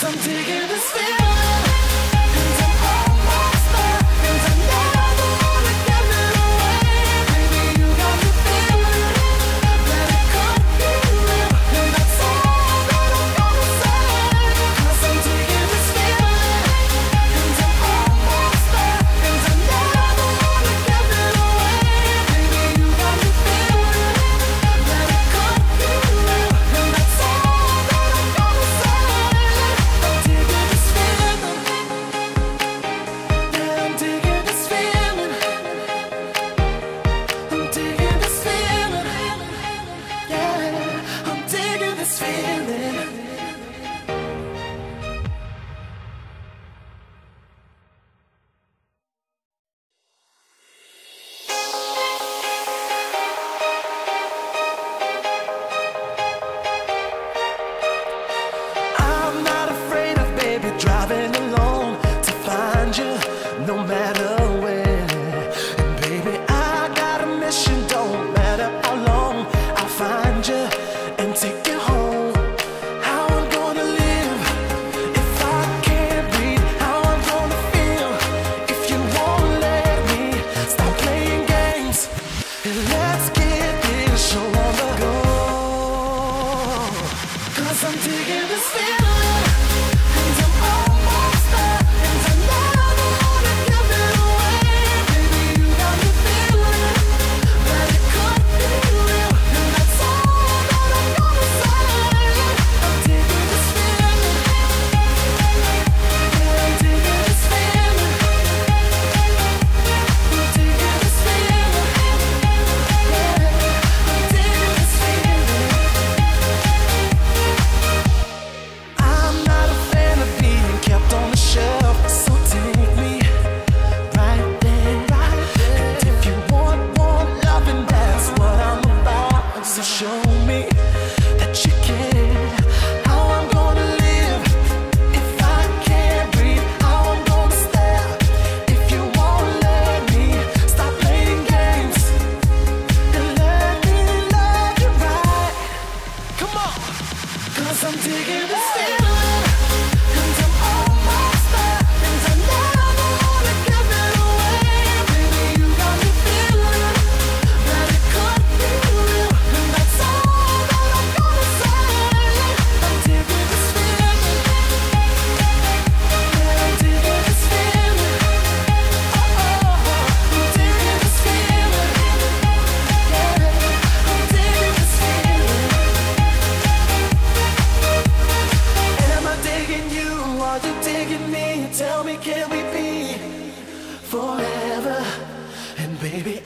Cause I'm digging this feeling. Digging forever. And baby,